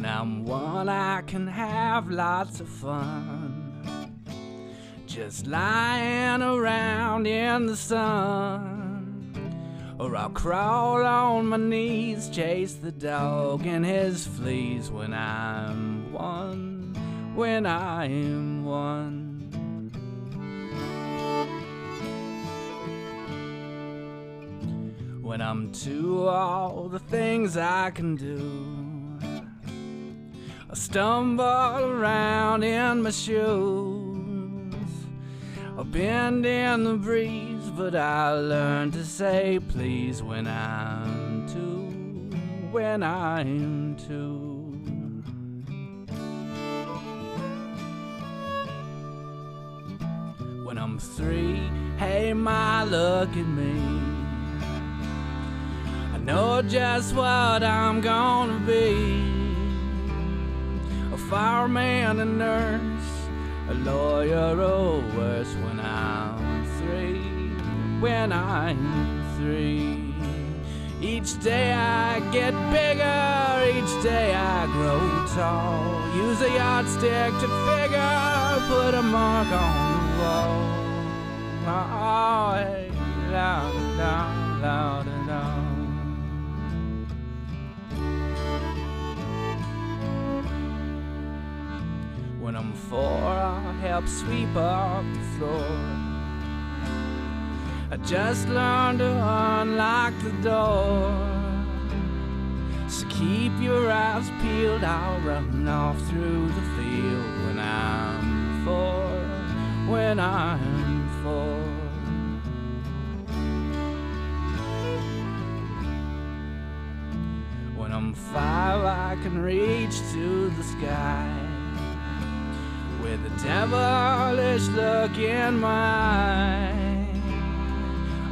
When I'm one, I can have lots of fun. Just lying around in the sun. Or I'll crawl on my knees, chase the dog and his fleas when I'm one. When I'm one. When I'm two, all the things I can do. I stumble around in my shoes. I bend in the breeze, but I learn to say please when I'm two. When I'm two. When I'm three, hey, my, look at me. I know just what I'm gonna be fireman, a nurse, a lawyer, or worse when I'm three. When I'm three. Each day I get bigger, each day I grow tall. Use a yardstick to figure, put a mark on the wall. Oh, hey, la, la, la, la, la. When I'm four, I'll help sweep up the floor. I just learned to unlock the door. So keep your eyes peeled, I'll run off through the field when I'm four. When I'm four. When I'm five, I can reach to the sky with a devilish look in my eye.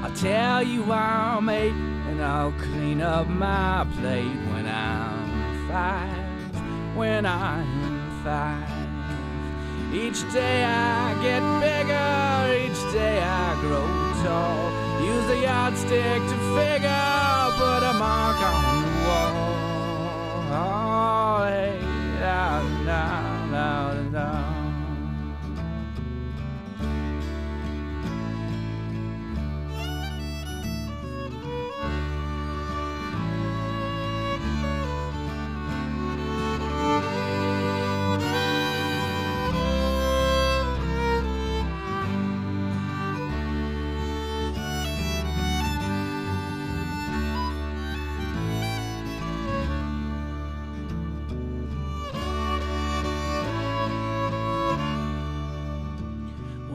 I'll tell you I'm eight, and I'll clean up my plate when I'm five. When I'm five. Each day I get bigger, each day I grow tall. Use a yardstick to figure,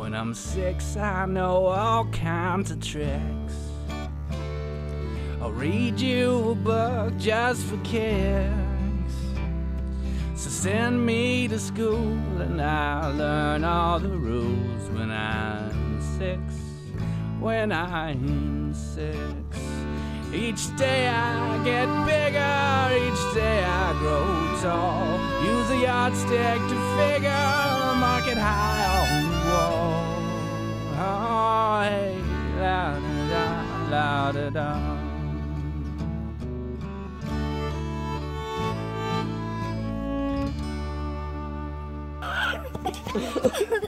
When I'm six, I know all kinds of tricks. I'll read you a book just for kicks. So send me to school and I'll learn all the rules when I'm six. When I'm six. Each day I get bigger, each day I grow tall. Use a yardstick to figure, da da.